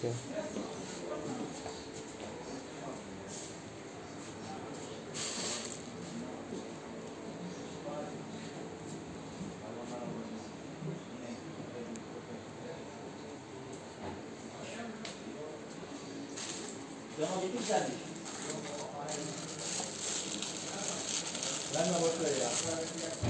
天。然后你就下去，然后我这样。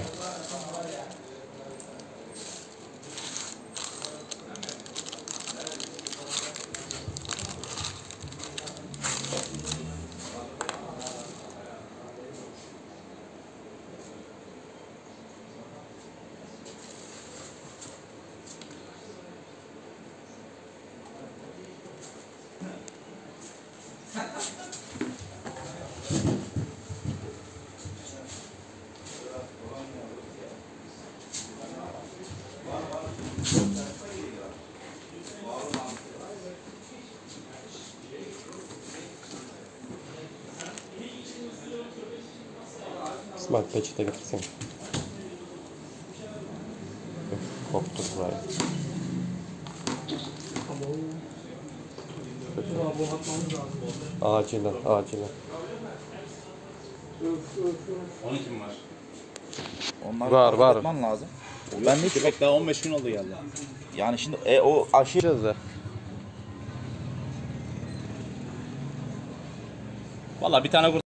İsmail peçete getirsene. Koptu burayı. Acilen, acilen. Onun kim var? Onları Var, var. etmen lazım. Ben hiç Köpek daha 15 gün oldu geldi. yani şimdi e, o aşı Gideceğiz de. Valla bir tane